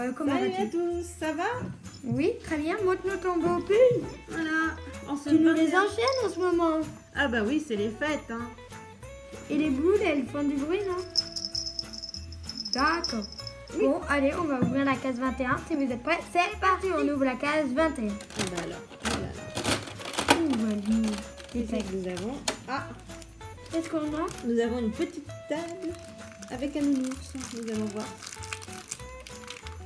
euh, comment Salut à tous, ça va Oui, très bien. Montre-nous ton beau pull. Voilà, on se Tu nous les enchaînes en ce moment. Ah bah oui, c'est les fêtes, hein. Et les boules, elles font du bruit, non? D'accord. Bon, allez, on va ouvrir la case 21. Si vous êtes prêts, c'est parti. On ouvre la case 21. Ah bah alors, voilà. Ouh, les Qu'est-ce que nous avons? Ah, Qu'est-ce qu'on a? Nous avons une petite table avec un nounours. Nous allons voir.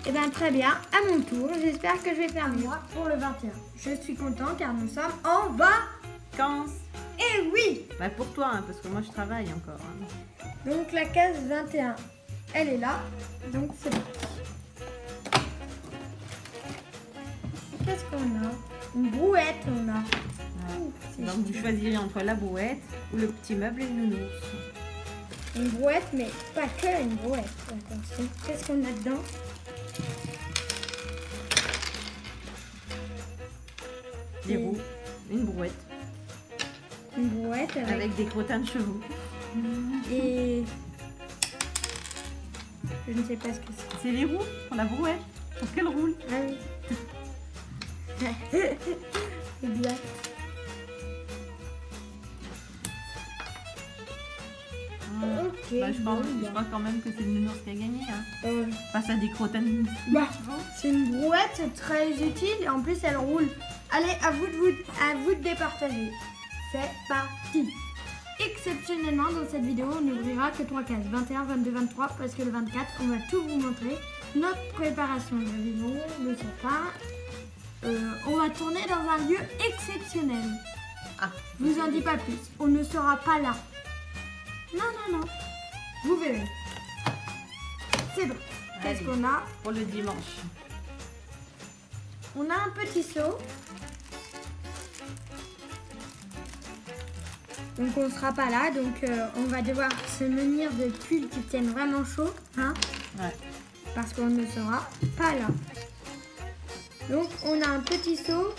Eh bien, très bien. À mon tour, j'espère que je vais faire moi pour le 21. Je suis content car nous sommes en. Quand Et oui Bah pour toi, hein, parce que moi je travaille encore. hein. Donc la case 21, elle est là. Donc c'est parti. Qu'est-ce qu'on a? Une brouette, on a. Donc vous choisirez entre la brouette ou le petit meuble et le nounours. Une brouette, mais pas que une brouette. Attention. Qu'est-ce qu'on a dedans? Avec, avec des crottins de chevaux. et je ne sais pas ce que c'est. C'est les roues pour la brouette, pour qu'elle roule. Ah oui. exact. Ok. Bah, je, pense, bon, je crois quand même que c'est le nounours qui a gagné. Hein. Euh, Face à des crottins de Bah, chevaux. c'est une brouette, c'est très utile et en plus elle roule. Allez, à vous de, vous, à vous de départager. C'est parti. Exceptionnellement, dans cette vidéo, on n'ouvrira que 3 cases, 21, 22, 23, parce que le 24, on va tout vous montrer. Notre préparation de vidéo, le sapin. Euh, on va tourner dans un lieu exceptionnel. Ah, Je vous en dis pas plus, on ne sera pas là. Non, non, non. Vous verrez. C'est bon. Qu'est-ce qu'on a? Pour le dimanche. On a un petit seau. Donc on sera pas là, donc euh, on va devoir se munir de pulls qui tiennent vraiment chaud, hein, Ouais. parce qu'on ne sera pas là. Donc on a un petit seau.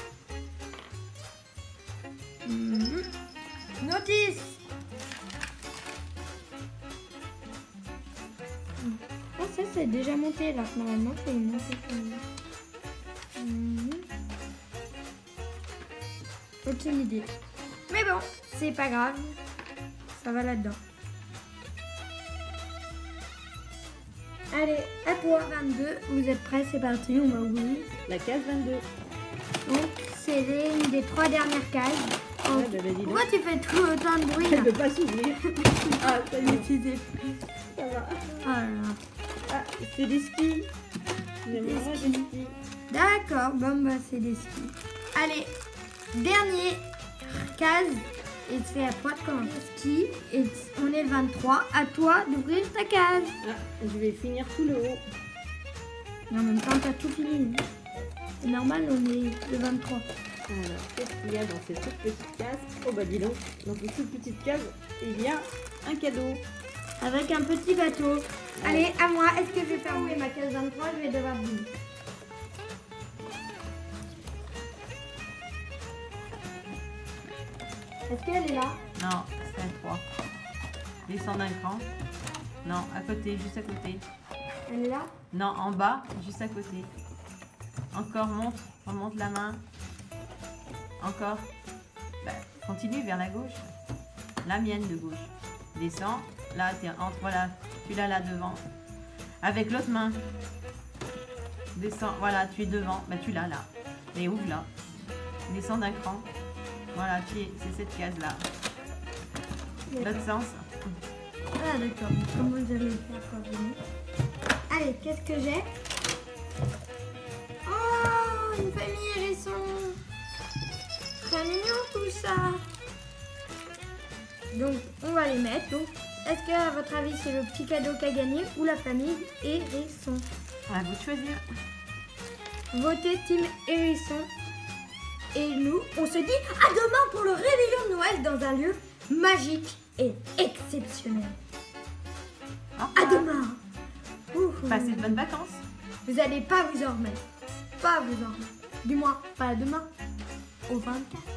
Mhm. Notice Ah ça c'est déjà monté là, normalement c'est monté comme. Mhm. Aucune idée. Bon, c'est pas grave. Ça va là-dedans. Allez, à toi 22. Vous êtes prêts? C'est parti, on va ouvrir. La case 22. Donc, c'est les- une des trois dernières cases. Oh, Ouais, bah. Pourquoi tu fais tout autant de bruit Elle ne peut pas s'ouvrir. ah, ça y est, ça va. Oh là là. Ah, c'est des skis. D'accord, bon bah c'est des skis. Allez, dernier case. Et c'est à toi de commencer. Ski, et on est le 23. À toi d'ouvrir ta case. Ah, je vais finir tout le haut. Mais en même temps, t'as tout fini. C'est normal, on est le 23. Alors, qu'est-ce qu'il y a dans cette toute petite case Oh bah dis donc, dans cette toute petite case, il y a un cadeau. Avec un petit bateau. Allez, à moi. Est-ce que je vais faire ouvrir ma case 23 Je vais devoir deviner. Est-ce qu'elle est là? Non, c'est un 3. Descends d'un cran. Non, à côté, juste à côté. Elle est là? Non, en bas, juste à côté. Encore, monte, remonte la main. Encore. Bah, continue vers la gauche. La mienne de gauche. Descends. Là, tu entre, voilà. Tu l'as là devant. Avec l'autre main. Descends, voilà, tu es devant. Bah, tu l'as là. Et ouvre là. Descends d'un cran. Voilà, c'est cette case là. L'autre sens. Ah d'accord, comment vous allez le faire coordonner Allez, qu'est-ce que j'ai Oh, une famille hérisson Très mignon tout ça Donc, on va les mettre. Donc, est-ce que, à votre avis, c'est le petit cadeau qu'a gagné ou la famille hérisson À vous de choisir. Votez Team Hérisson. Et nous, on se dit à demain pour le réveillon de Noël dans un lieu magique et exceptionnel. À demain Ouhou. Passez de bonnes vacances. Vous n'allez pas vous en remettre. Pas vous en remettre. Du moins, pas à demain. Au 24.